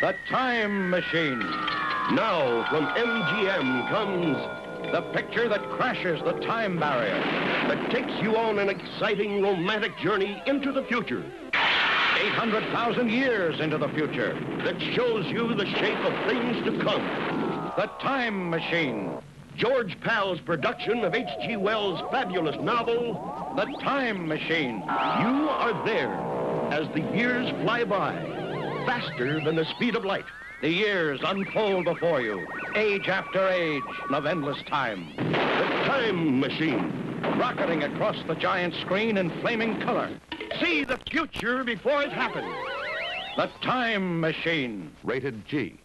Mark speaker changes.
Speaker 1: The Time Machine.
Speaker 2: Now, from MGM comes
Speaker 1: The picture that crashes the time barrier.
Speaker 2: that takes you on an exciting romantic journey into the future
Speaker 1: 800,000 years into the future.
Speaker 2: that shows you the shape of things to come.
Speaker 1: The Time Machine.
Speaker 2: George Pal's production of H.G. Wells' fabulous novel,
Speaker 1: The Time Machine.
Speaker 2: You Are There, as the years fly by, faster than the speed of light.
Speaker 1: The years unfold before you, age after age of endless time.
Speaker 2: The Time Machine.
Speaker 1: Rocketing across the giant screen in flaming color.
Speaker 2: See the future before it happens.
Speaker 1: The Time Machine.
Speaker 3: Rated G.